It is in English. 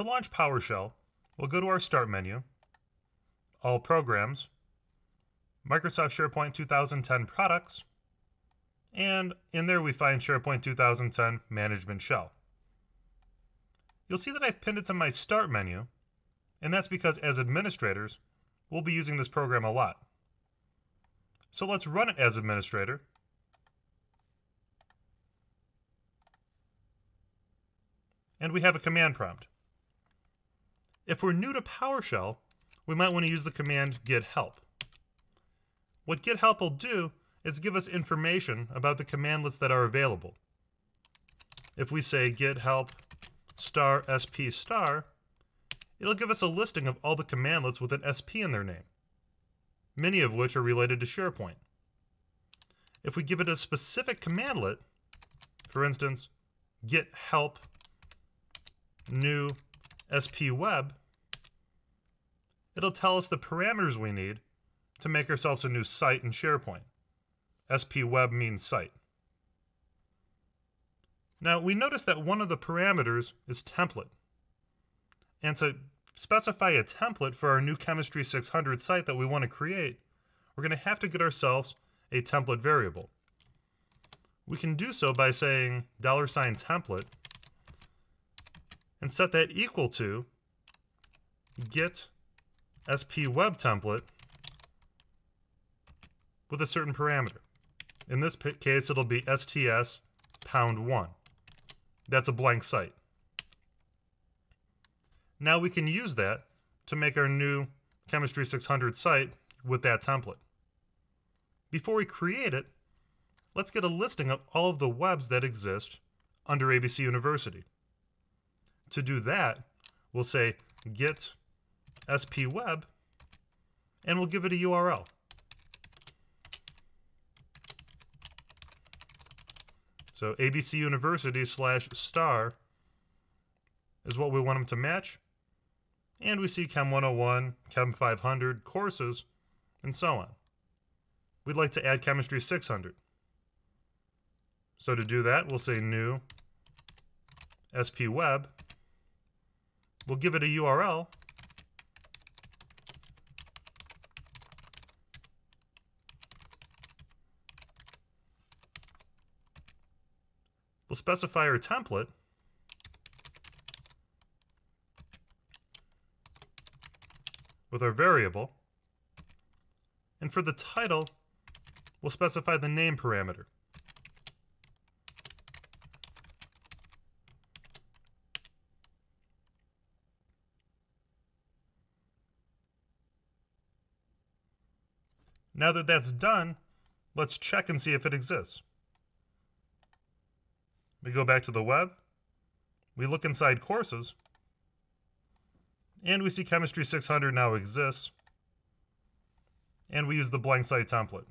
To launch PowerShell, we'll go to our Start menu, All Programs, Microsoft SharePoint 2010 Products, and in there we find SharePoint 2010 Management Shell. You'll see that I've pinned it to my Start menu, and that's because as administrators, we'll be using this program a lot. So let's run it as administrator. And we have a command prompt. If we're new to PowerShell, we might want to use the command get help. What get help will do is give us information about the commandlets that are available. If we say get help star sp star, it'll give us a listing of all the commandlets with an sp in their name, many of which are related to SharePoint. If we give it a specific commandlet, for instance, get help new sp web, it'll tell us the parameters we need to make ourselves a new site in SharePoint. SP web means site. Now we notice that one of the parameters is template. And to specify a template for our new Chemistry 600 site that we want to create, we're going to have to get ourselves a template variable. We can do so by saying dollar $sign template and set that equal to get sp web template with a certain parameter. In this case, it'll be STS pound 1. That's a blank site. Now we can use that to make our new Chemistry 600 site with that template. Before we create it, let's get a listing of all of the webs that exist under ABC University. To do that, we'll say get spweb, and we'll give it a URL. So ABC University slash star is what we want them to match. And we see Chem 101, Chem 500 courses, and so on. We'd like to add Chemistry 600. So to do that, we'll say new SP web. We'll give it a URL We'll specify our template. with our variable. And for the title, we'll specify the name parameter. Now that that's done, let's check and see if it exists. We go back to the web, we look inside courses, and we see Chemistry 600 now exists, and we use the blank site template.